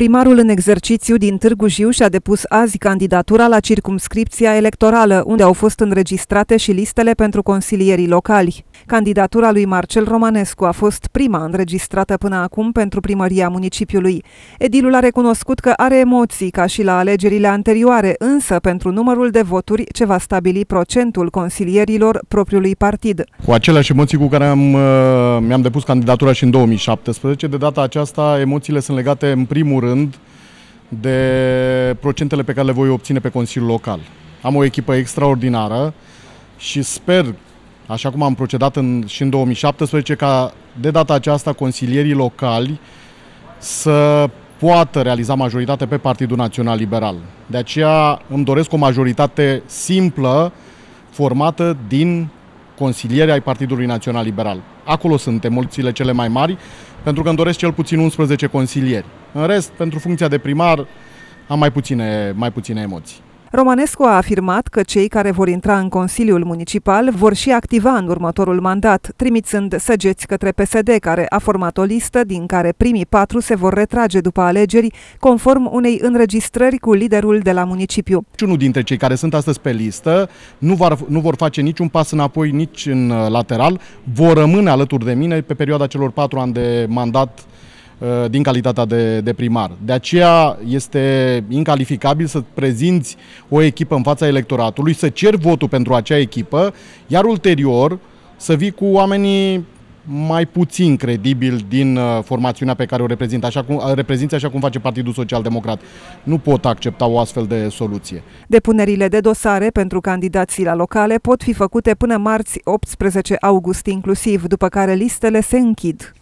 Primarul în exercițiu din Târgu Jiu și-a depus azi candidatura la circumscripția electorală, unde au fost înregistrate și listele pentru consilierii locali. Candidatura lui Marcel Romanescu a fost prima înregistrată până acum pentru primăria municipiului. Edilul a recunoscut că are emoții ca și la alegerile anterioare, însă pentru numărul de voturi ce va stabili procentul consilierilor propriului partid. Cu aceleași emoții cu care am, uh, mi-am depus candidatura și în 2017, de data aceasta emoțiile sunt legate în primul rând de procentele pe care le voi obține pe Consiliul Local. Am o echipă extraordinară și sper așa cum am procedat în, și în 2017, ca de data aceasta consilierii locali să poată realiza majoritate pe Partidul Național Liberal. De aceea îmi doresc o majoritate simplă, formată din consilieri ai Partidului Național Liberal. Acolo sunt emoțiile cele mai mari, pentru că îmi doresc cel puțin 11 consilieri. În rest, pentru funcția de primar, am mai puține, mai puține emoții. Romanescu a afirmat că cei care vor intra în Consiliul Municipal vor și activa în următorul mandat, trimițând săgeți către PSD, care a format o listă din care primii patru se vor retrage după alegeri, conform unei înregistrări cu liderul de la municipiu. Unul dintre cei care sunt astăzi pe listă nu, vor, nu vor face niciun pas înapoi, nici în lateral, vor rămâne alături de mine pe perioada celor patru ani de mandat Uh, din calitatea de, de primar. De aceea este incalificabil să prezinți o echipă în fața electoratului, să cer votul pentru acea echipă, iar ulterior să vii cu oamenii mai puțin credibil din uh, formațiunea pe care o reprezintă, așa cum, uh, reprezintă așa cum face Partidul Social Democrat. Nu pot accepta o astfel de soluție. Depunerile de dosare pentru candidații la locale pot fi făcute până marți 18 august inclusiv, după care listele se închid.